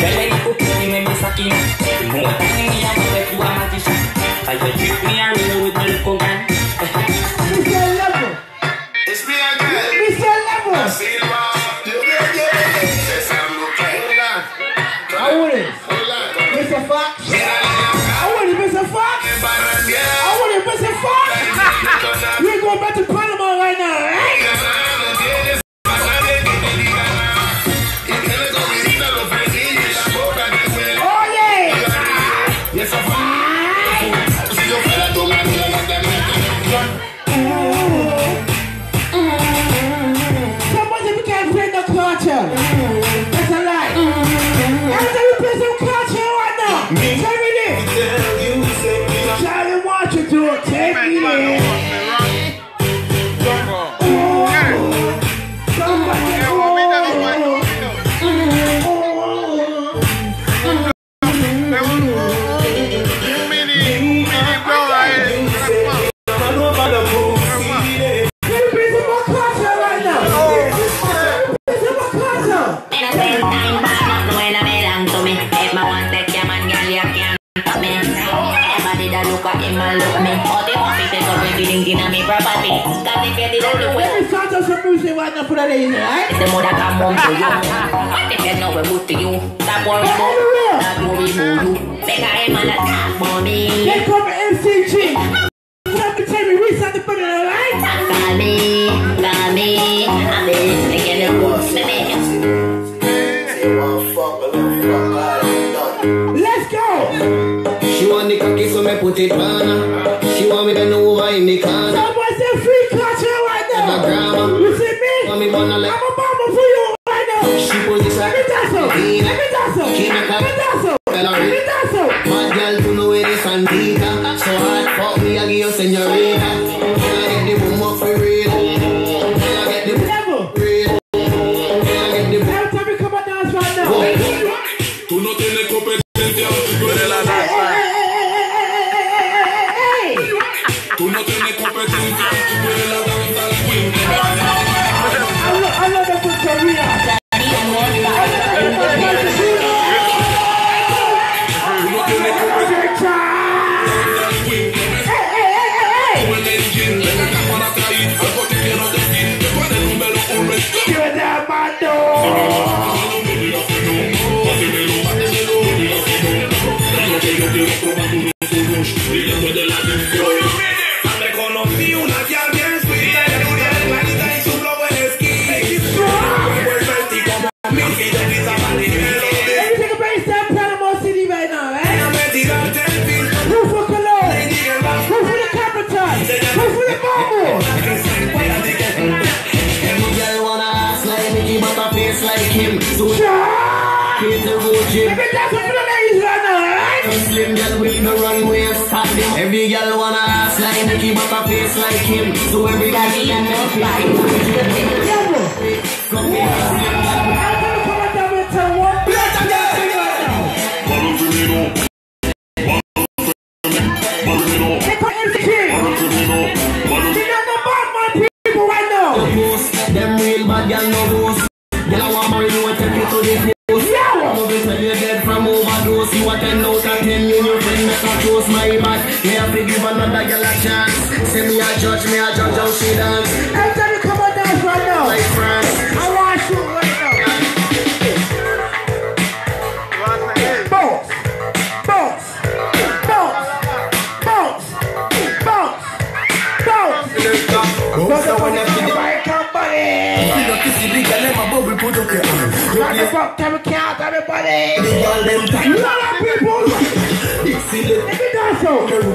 Belle you cook me, me miss a king. More time me, I'm a you a magician. I you trick me and roll with my little gun. Mr. Level. It's me again. Mr. Level. Silva. Yes, I'm looking. Hold on. How would it? Hold on. Mr. Fox. How Everybody that look at him, I look at me. Let me some music right now for that easy, right? the mother come home to you. What if you know we good to you? That boy, Hey, everywhere. that glory voodoo. Make a him and a talk for me. They come to MCG. Come to tell me we start the put it alright? Call me, call me. I'm making the moves, me make it. Let's go. She want the cocky so me put it on her. Amen. Amen. Sure. create a road Let trip me dance up for the ladies right now? Slim girl with the runway stop them Every girl wanna ass like Mickey but a face like him So every girl can make like. Come here, slim girl I'm your friend make a toast my bad Me have to give another girl a chance Say me a judge, me a judge how she dance Every time you come and dance right now, Like France I want shoot right now. Bounce, bounce, bounce, bounce, bounce, bounce. Bounce up on the right company. Rock the fuck, can we count everybody? Girl them tight A lot of people. Me dance out.